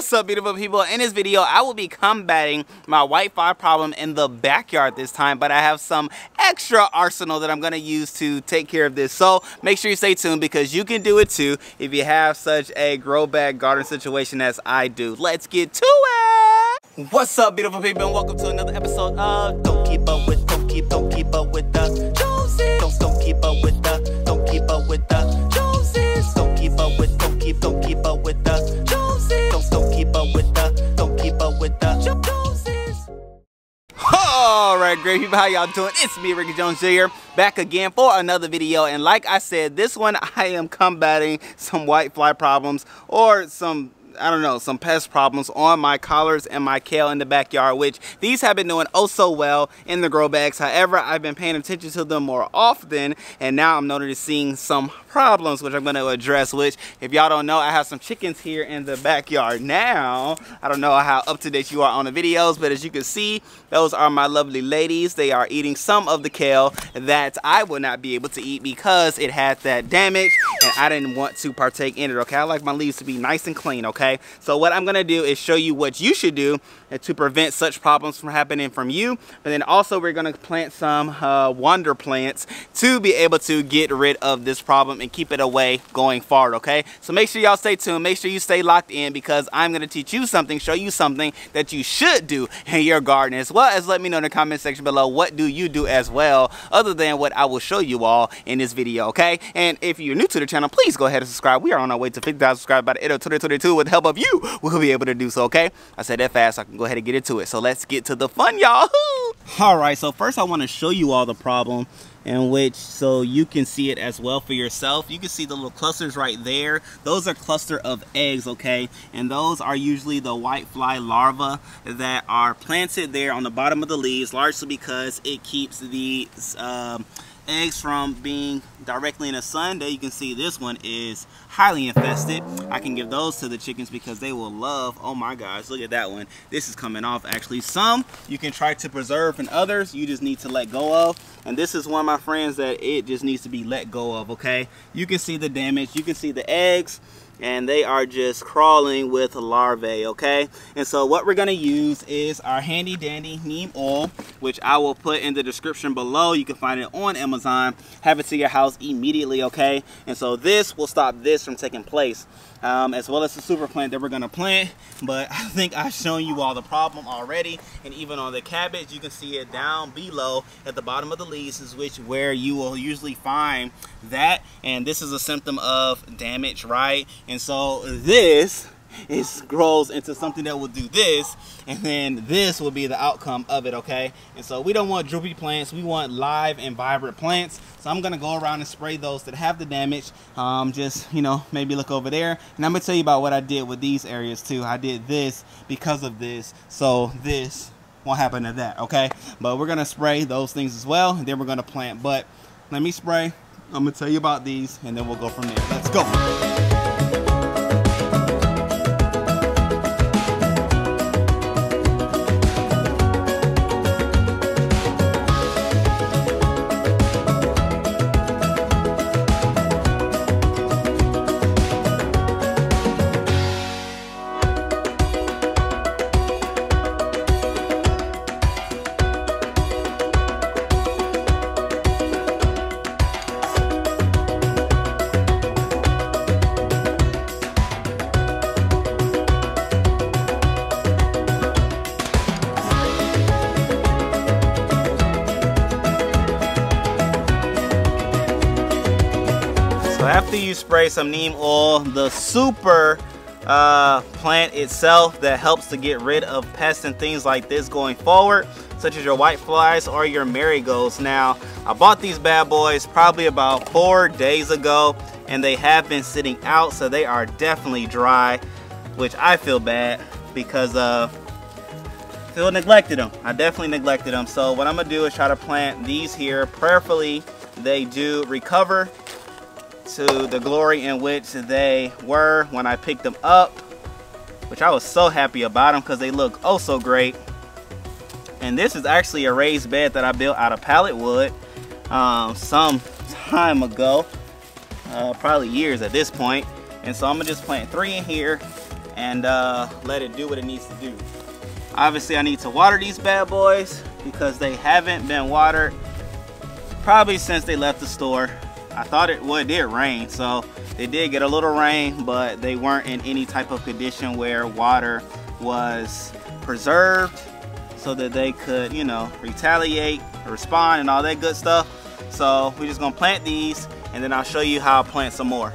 what's up beautiful people? In this video, I will be combating my fly problem in the backyard this time, but I have some extra arsenal that I'm gonna use to take care of this. So make sure you stay tuned because you can do it too if you have such a grow bag garden situation as I do. Let's get to it! What's up beautiful people and welcome to another episode of Don't Keep Up With, Don't Keep, Don't Keep Up With great people, how y'all doing? It's me, Rickey Jones Jr., back again for another video. And like I said, this one I am combating some white fly problems or some I don't know, some pest problems on my collards and my kale in the backyard, which these have been doing oh so well in the grow bags. However, I've been paying attention to them more often, and now I'm noticing seeing some problems, which I'm gonna address, which if y'all don't know, I have some chickens here in the backyard now. I don't know how up to date you are on the videos, but as you can see, those are my lovely ladies. They are eating some of the kale that I will not be able to eat because it had that damage and I didn't want to partake in it, okay? I like my leaves to be nice and clean, okay? So what I'm gonna do is show you what you should do to prevent such problems from happening from you. But then also we're gonna plant some uh, wonder plants to be able to get rid of this problem and keep it away going forward, okay? So make sure y'all stay tuned. Make sure you stay locked in because I'm gonna teach you something, show you something that you should do in your garden as well as let me know in the comment section below what do you do as well other than what I will show you all in this video, okay? And if you're new to the channel, please go ahead and subscribe. We are on our way to 50,000 subscribers by the end of 2022 with the help of you. We'll be able to do so, okay? I said that fast, so I can go ahead and get into it. So let's get to the fun, y'all. all right, so first I want to show you all the problem in which so you can see it as well for yourself you can see the little clusters right there those are cluster of eggs okay and those are usually the white fly larvae that are planted there on the bottom of the leaves largely because it keeps the um, eggs from being directly in the sun. There you can see this one is highly infested. I can give those to the chickens because they will love, oh my gosh, look at that one. This is coming off actually. Some you can try to preserve and others you just need to let go of. And this is one of my friends that it just needs to be let go of, okay? You can see the damage. You can see the eggs and they are just crawling with larvae okay? And so what we're going to use is our handy dandy neem oil which I will put in the description below. You can find it on Amazon. Have it to your house immediately okay? And so this will stop this from taking place um, as well as the super plant that we're going to plant. But I think I've shown you all the problem already. And even on the cabbage you can see it down below at the bottom of the leaves is which where you will usually find that. And this is a symptom of damage right and so this it grows into something that will do this and then this will be the outcome of it okay? And so we don't want droopy plants we want live and vibrant plants. So i'm going to go around and spray those that have the damage. Um, just you know maybe look over there. And i'm going to tell you about what i did with these areas too. I did this because of this so this won't happen to that okay? But we're going to spray those things as well and then we're going to plant. But let me spray. I'm gonna tell you about these and then we'll go from there. Let's go. After you spray some neem oil, the super uh, plant itself that helps to get rid of pests and things like this going forward, such as your white flies or your marigolds. Now, I bought these bad boys probably about four days ago, and they have been sitting out, so they are definitely dry, which I feel bad because uh, I feel neglected them. I definitely neglected them. So what I'm gonna do is try to plant these here. Prayerfully, they do recover to the glory in which they were when I picked them up, which I was so happy about them because they look oh so great. And this is actually a raised bed that I built out of pallet wood um, some time ago, uh, probably years at this point. And so I'm gonna just plant three in here and uh, let it do what it needs to do. Obviously I need to water these bad boys because they haven't been watered probably since they left the store. I thought it, well it did rain so they did get a little rain but they weren't in any type of condition where water was preserved so that they could you know retaliate respond and all that good stuff so we're just gonna plant these and then I'll show you how I plant some more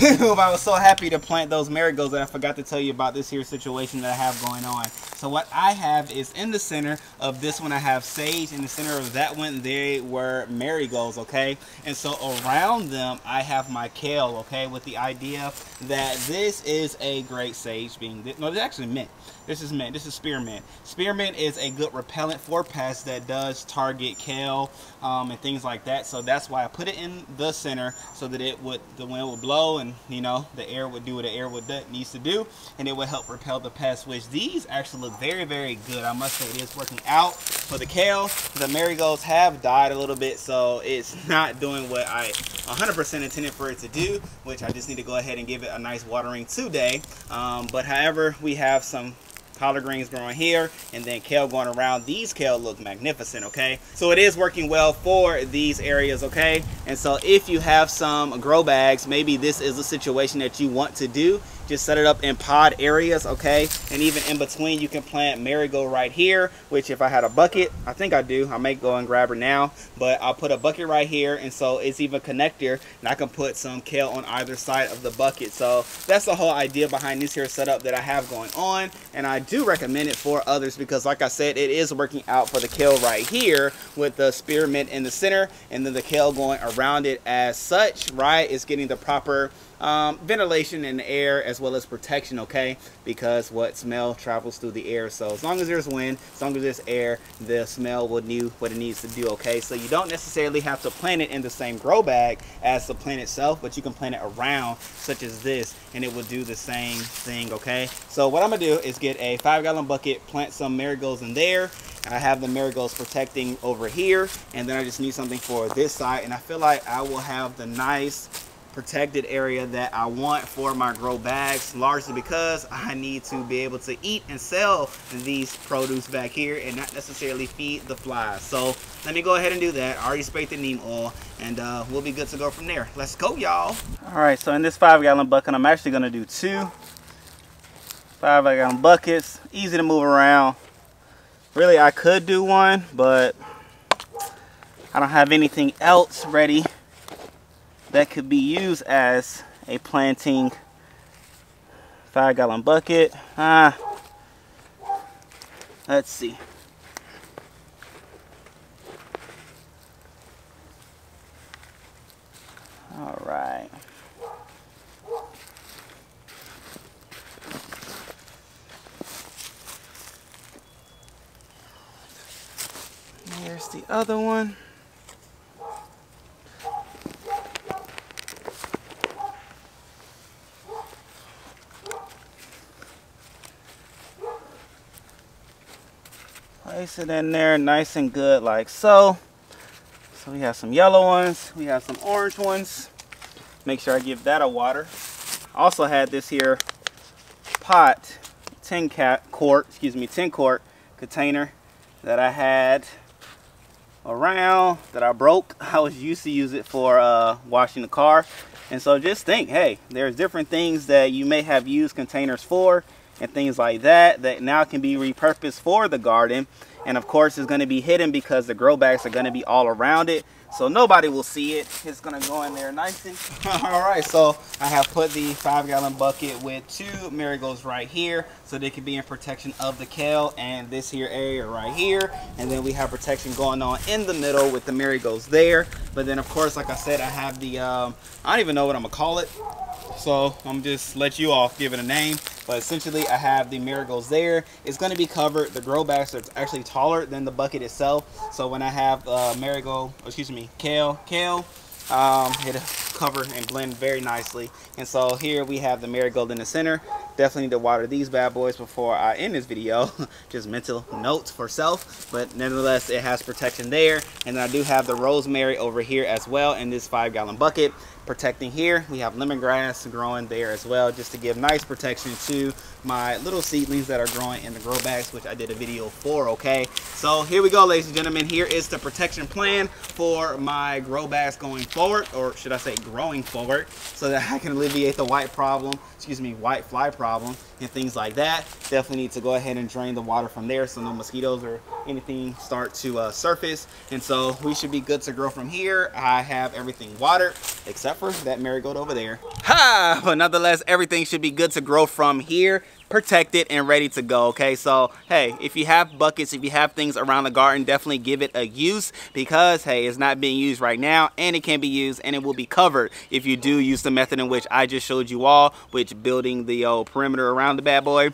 I was so happy to plant those marigolds that I forgot to tell you about this here situation that I have going on. So what I have is in the center of this one I have sage. In the center of that one they were marigolds, okay? And so around them I have my kale, okay? With the idea that this is a great sage being, no, it's actually mint. This is mint. This is spearmint. Spearmint is a good repellent for pests that does target kale um, and things like that. So that's why I put it in the center so that it would the wind would blow and you know the air would do what the air would needs to do and it would help repel the pests. Which these actually look very very good. I must say it is working out for the kale. The marigolds have died a little bit, so it's not doing what I 100% intended for it to do. Which I just need to go ahead and give it a nice watering today. Um, but however, we have some collard greens growing here and then kale going around these kale look magnificent okay so it is working well for these areas okay and so if you have some grow bags maybe this is a situation that you want to do just set it up in pod areas okay? And even in between you can plant marigold right here which if I had a bucket I think I do. I may go and grab her now but I'll put a bucket right here and so it's even connector and I can put some kale on either side of the bucket. So that's the whole idea behind this here setup that I have going on and I do recommend it for others because like I said it is working out for the kale right here with the spearmint in the center and then the kale going around it as such right it's getting the proper um, ventilation in the air as well as protection okay? Because what smell travels through the air. So as long as there's wind as long as there's air the smell will do what it needs to do okay? So you don't necessarily have to plant it in the same grow bag as the plant itself but you can plant it around such as this and it will do the same thing okay? So what I'm gonna do is get a five gallon bucket plant some marigolds in there. And I have the marigolds protecting over here and then I just need something for this side and I feel like I will have the nice protected area that I want for my grow bags largely because I need to be able to eat and sell these produce back here and not necessarily feed the flies. So let me go ahead and do that. I already sprayed the neem oil and uh, we'll be good to go from there. Let's go y'all. All right so in this five gallon bucket I'm actually gonna do two five gallon buckets. Easy to move around. Really I could do one but I don't have anything else ready that could be used as a planting five gallon bucket. Ah, let's see. All right. Here's the other one. Place it in there nice and good like so. So we have some yellow ones, we have some orange ones. Make sure I give that a water. Also had this here pot, 10 cat quart, excuse me, 10 quart container that I had around that I broke. I was used to use it for uh, washing the car. And so just think, hey, there's different things that you may have used containers for and things like that that now can be repurposed for the garden. And of course it's going to be hidden because the grow bags are going to be all around it. So nobody will see it. It's going to go in there nice and all right. So i have put the five gallon bucket with two marigolds right here so they can be in protection of the kale and this here area right here. And then we have protection going on in the middle with the marigolds there. But then of course like i said i have the um, i don't even know what i'm gonna call it. So I'm just let you off give it a name but essentially I have the marigolds there it's going to be covered the grow bags are actually taller than the bucket itself so when I have uh, marigold excuse me kale kale um, it cover and blend very nicely. And so here we have the marigold in the center. Definitely need to water these bad boys before I end this video. Just mental notes for self, but nevertheless, it has protection there. And then I do have the rosemary over here as well in this five gallon bucket protecting here. We have lemongrass growing there as well, just to give nice protection to my little seedlings that are growing in the grow bags, which I did a video for, okay? So here we go, ladies and gentlemen. Here is the protection plan for my grow bags going forward, or should I say growing forward, so that I can alleviate the white problem, excuse me, white fly problem and things like that. Definitely need to go ahead and drain the water from there so no mosquitoes or anything start to uh, surface. And so we should be good to grow from here. I have everything watered except for that marigold over there. Ha! But nonetheless, everything should be good to grow from here protected and ready to go okay so hey if you have buckets if you have things around the garden definitely give it a use because hey it's not being used right now and it can be used and it will be covered if you do use the method in which I just showed you all which building the old perimeter around the bad boy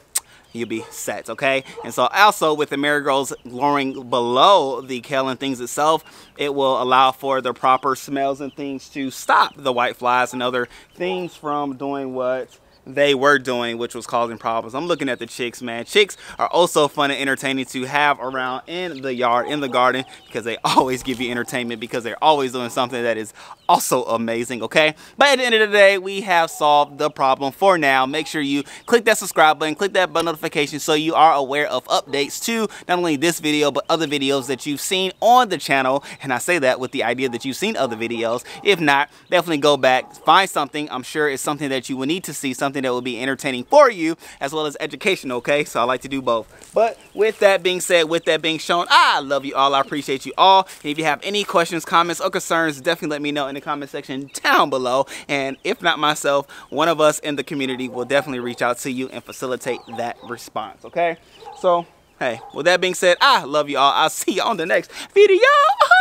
you'll be set okay? And so also with the marigolds growing below the kale and things itself it will allow for the proper smells and things to stop the white flies and other things from doing what they were doing, which was causing problems. I'm looking at the chicks, man. Chicks are oh also fun and entertaining to have around in the yard, in the garden, because they always give you entertainment because they're always doing something that is also amazing, okay? But at the end of the day, we have solved the problem for now. Make sure you click that subscribe button, click that bell notification so you are aware of updates to not only this video, but other videos that you've seen on the channel. And I say that with the idea that you've seen other videos. If not, definitely go back, find something. I'm sure it's something that you will need to see, something something that will be entertaining for you as well as educational, okay? So I like to do both. But with that being said, with that being shown, I love you all. I appreciate you all. And if you have any questions, comments, or concerns, definitely let me know in the comment section down below. And if not myself, one of us in the community will definitely reach out to you and facilitate that response, okay? So, hey, with that being said, I love you all. I'll see you on the next video.